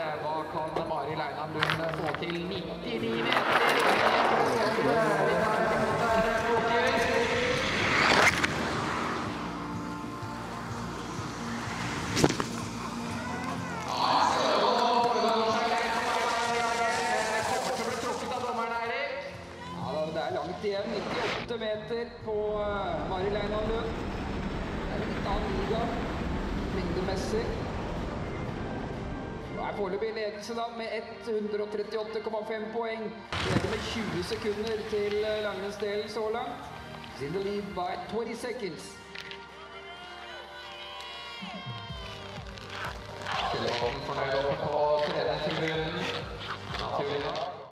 Hva kan Mari Leinan Lund få til 99 meter? Er langt igjen. 98 meter på uh, Mari Leinan Lund. Det er litt annen liga lengdemessig. Er foreløpig i ledelse da med 138,5 poeng. Leder med 20 sekunder til uh, langrennsdelen så langt. Is in the lead by 20 seconds. Telefonen fornøyd over på.